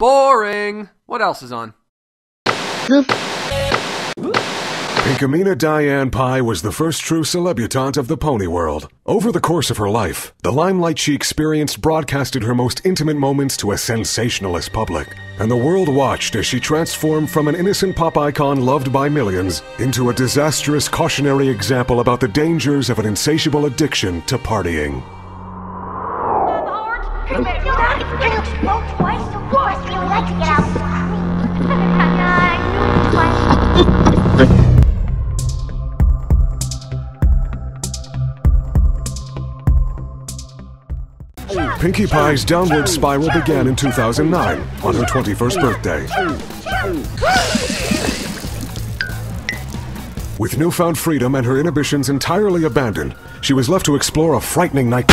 Boring. What else is on? Pinkamena Diane Pie was the first true celebutante of the pony world. Over the course of her life, the limelight she experienced broadcasted her most intimate moments to a sensationalist public, and the world watched as she transformed from an innocent pop icon loved by millions into a disastrous cautionary example about the dangers of an insatiable addiction to partying. Pinkie Pie's downward spiral began in 2009, on her 21st birthday. With newfound freedom and her inhibitions entirely abandoned, she was left to explore a frightening night.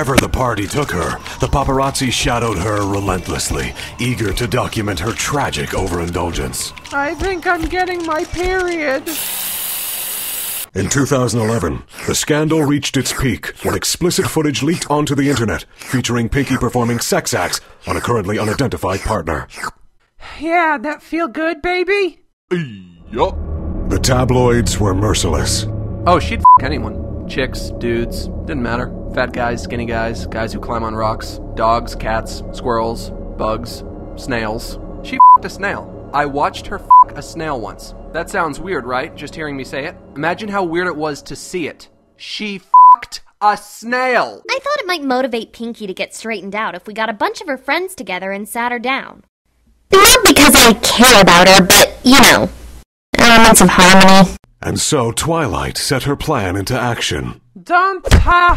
Wherever the party took her, the paparazzi shadowed her relentlessly, eager to document her tragic overindulgence. I think I'm getting my period. In 2011, the scandal reached its peak when explicit footage leaked onto the internet featuring Pinkie performing sex acts on a currently unidentified partner. Yeah, that feel good, baby? Yup. The tabloids were merciless. Oh, she'd f anyone. Chicks, dudes, didn't matter. Fat guys, skinny guys, guys who climb on rocks, dogs, cats, squirrels, bugs, snails. She f***ed a snail. I watched her f*** a snail once. That sounds weird, right? Just hearing me say it? Imagine how weird it was to see it. She f***ed a snail! I thought it might motivate Pinkie to get straightened out if we got a bunch of her friends together and sat her down. Not because I care about her, but, you know, elements of harmony. And so Twilight set her plan into action. Don't ta-